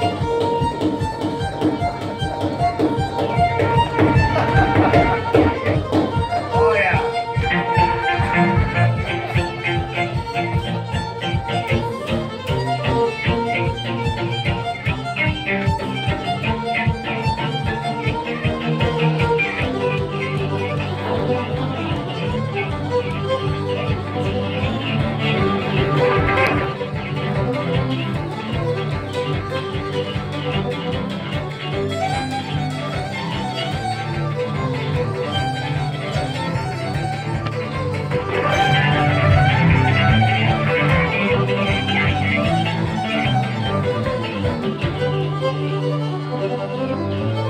Thank you. Müzik